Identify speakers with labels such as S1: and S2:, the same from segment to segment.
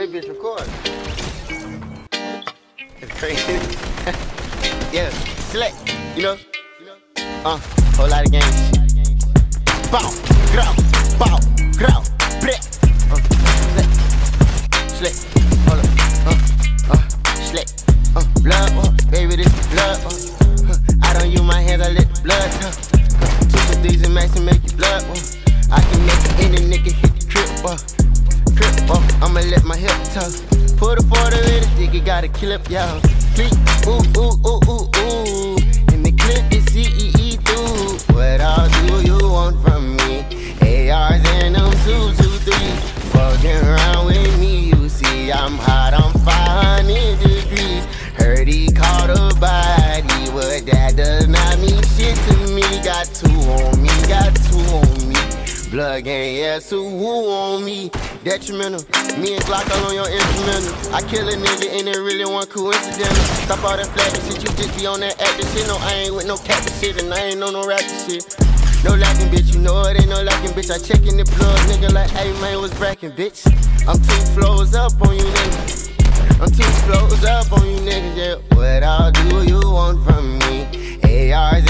S1: Bitch recording. It's crazy. yeah, select, you know? Uh, whole lot of games. Bow, grow, bow. Uh, hold up, uh, uh, uh, blood, uh, baby, this blood, uh, I don't use my hands, I let blood, uh, two and max and make you my. Put a photo in the dick, it got a clip, y'all. Click, ooh, ooh, ooh, ooh, ooh. In the clip, it's CEE through. What all do you want from me? ARs and them two, two, three. Fucking around with me, you see, I'm hot, I'm 500 degrees. Heard he caught a body, but that does not mean shit to me. Got two on me, Blood gang, yeah, so woo on me. Detrimental. Me and Glock all on your instrumental. I kill a nigga and it really one coincidental. Stop all that flapping shit, you just be on that acting shit. No, I ain't with no capping shit and I ain't on no rapping shit. No lacking, bitch, you know it ain't no lacking, bitch. I checkin' the blood, nigga, like, hey, man, was bracking, bitch. I'm two flows up on you, nigga. I'm two flows up on you, niggas, yeah. What all do you want from me? ARs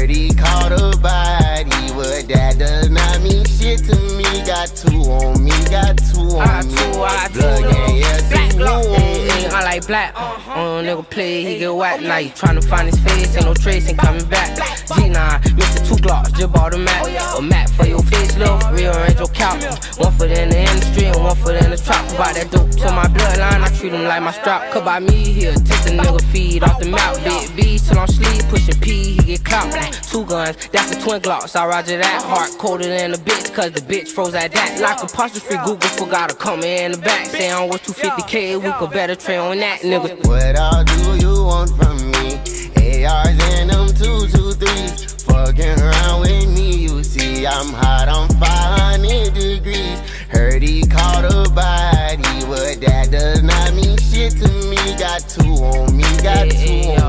S1: Heard he caught a body, but that does not mean shit to me. Got two on me, got two on
S2: I
S1: me.
S2: two, I two,
S1: Blood gang, yeah,
S2: black
S1: two
S2: glock.
S1: on me.
S2: I like black. Uh-huh. On nigga play, he get whacked. Oh, now you tryna find his face, ain't no trace, ain't coming back. G9, Mr. Two Glocks, just bought a Mac. A Mac for your face, love, rearrange your couch. One foot in the industry and one foot in the trap. About that dope to my bloodline, I treat him like my strap. Cut by me here, take the nigga feed off the mouth. Big B till I'm sleep, pushing P, he get clout. Two guns, that's the twin Glocks. I roger that. Heart colder than a bitch, cause the bitch froze at that. Like apostrophe, Google forgot to come in the back. Say I'm worth 250k, we could better trade on that, nigga.
S1: What all do you want from me? ARs and them two, two, threes. Fucking around with me, you see, I'm hot, I'm 500 degrees. Heard he caught a body, but that does not mean shit to me. Got two on me, got two on me.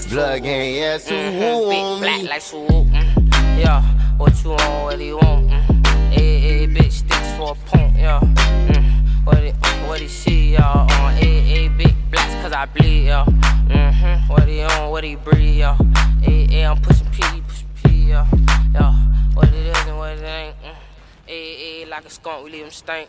S2: Got.
S1: Blood gang, yeah, so
S2: Mhm,
S1: who
S2: Big
S1: on
S2: black
S1: me?
S2: like swoop. Mm. Yeah, what you want, what do you want? Mm. Hey, hey, bitch sticks for a pump, yeah. Mm. What it, what he see, y'all? Uh, hey, hey, big blacks, cause I bleed, yeah. Mm-hmm. What he on, what he breathe, yeah. Hey, hey, I'm pushing P, pushing P, yeah. Yeah, what it is and what it ain't. Mm. Hey, hey, like a skunk, we leave him stink.